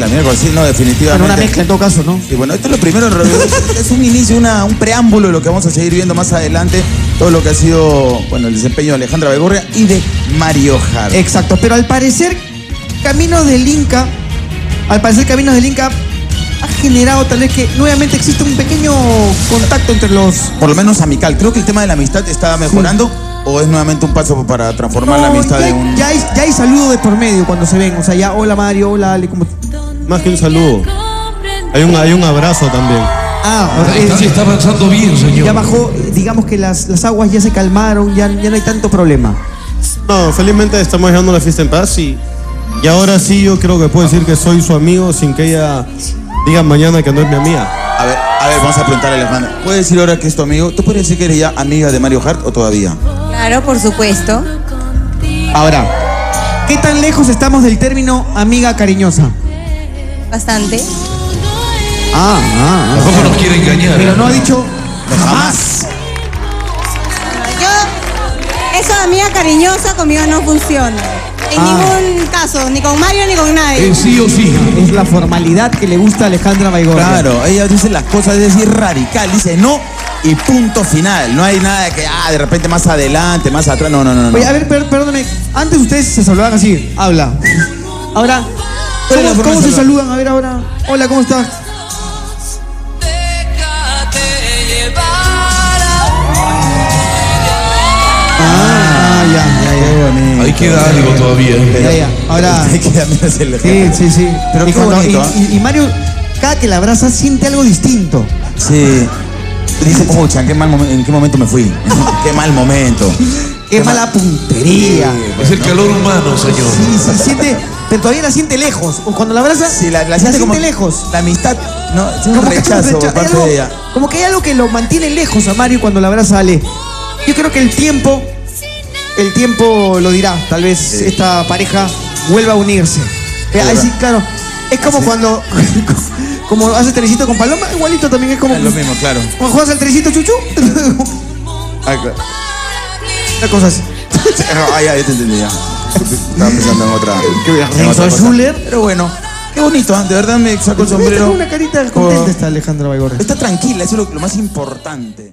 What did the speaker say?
La miércoles, sí, no, definitivamente. Bueno, una mezcla en todo caso, ¿no? Y bueno, esto es lo primero, es un inicio, una, un preámbulo de lo que vamos a seguir viendo más adelante, todo lo que ha sido, bueno, el desempeño de Alejandra Begorria y de Mario Hart. Exacto, pero al parecer, Caminos del Inca, al parecer Caminos del Inca ha generado tal vez que nuevamente existe un pequeño contacto entre los... Por lo menos amical. Creo que el tema de la amistad está mejorando o es nuevamente un paso para transformar la amistad ya, de un... ya hay, ya hay saludo de por medio cuando se ven, o sea, ya hola Mario, hola Ale, como... Más que un saludo. Hay un, hay un abrazo también. Ah, Está, eh, está avanzando bien, señor. ya bajó, digamos que las, las aguas ya se calmaron, ya, ya no hay tanto problema. No, felizmente estamos dejando la fiesta en paz y, y ahora sí yo creo que puedo decir que soy su amigo sin que ella diga mañana que no es mi amiga. A ver, a ver, vamos a preguntarle a Alejandra. ¿Puedes decir ahora que es tu amigo? ¿Tú podrías decir que eres ya amiga de Mario Hart o todavía? Claro, por supuesto. Ahora, ¿qué tan lejos estamos del término amiga cariñosa? Bastante. Ah, ah, Tampoco nos quiere engañar. Pero no ha dicho jamás. Yo, eso de amiga cariñosa conmigo no funciona. En Ah. ningún caso, ni con Mario ni con nadie. Eh, sí o sí. Es la formalidad que le gusta a Alejandra Baigorria. Claro, ella dice las cosas, es decir, radical, dice no y punto final. No hay nada de que, ah, de repente más adelante, más atrás. No, no, no. no. Oye, a ver, per- perdóname. Antes ustedes se saludaban así. Habla. Ahora, ¿Cuál es la ¿cómo, cómo se saludan? A ver, ahora. Hola, ¿cómo estás? Ah, ya, ya, ya. Bonito. Ahí queda algo todavía. Ya, ya. Ahora. Sí, sí, sí. Pero y, qué cuando- bonito, y- y- y Mario, cada que la abraza, siente algo distinto. Sí. Dice, pucha, ¿en qué, mal momen- ¿en qué momento me fui? qué mal momento. Qué mala puntería. Es el calor humano, señor. Sí, sí, siente. Pero todavía la siente lejos. O cuando la abraza, Sí, la, siente como lejos. La amistad, no, es un Como que rechazo por hay parte algo- de ella. Como que hay algo que lo mantiene lejos a Mario cuando la abraza a Ale. Yo creo que el tiempo, el tiempo lo dirá. Tal vez esta pareja vuelva a unirse. Eh, claro. Es como cuando, como haces tenisito con Paloma, igualito también es como Es lo mismo, claro. cuando juegas al tenisito chuchu. Ah. Una cosa así. Ah, ya, ya te entendí ya. Estaba pensando en otra. en otra cosa. Schuller. Pero bueno, qué bonito, ¿ah? de verdad me saco el sombrero. con una carita contenta está Alejandra Baigorria. Está tranquila, eso es lo, lo más importante.